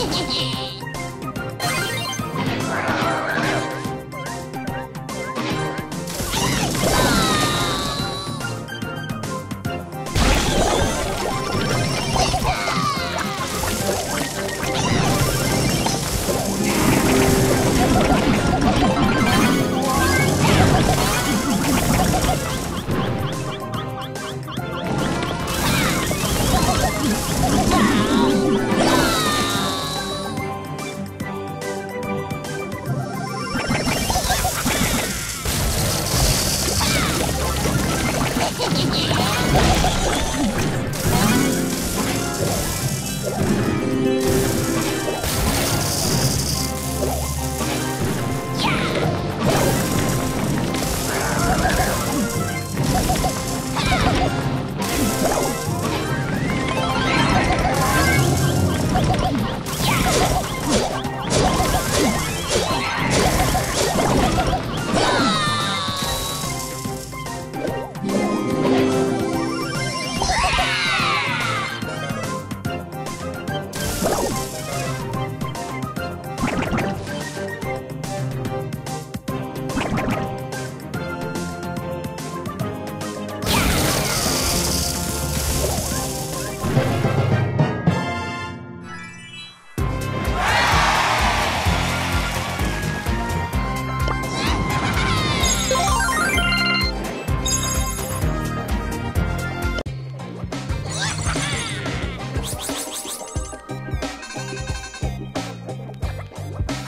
Ha ha ha!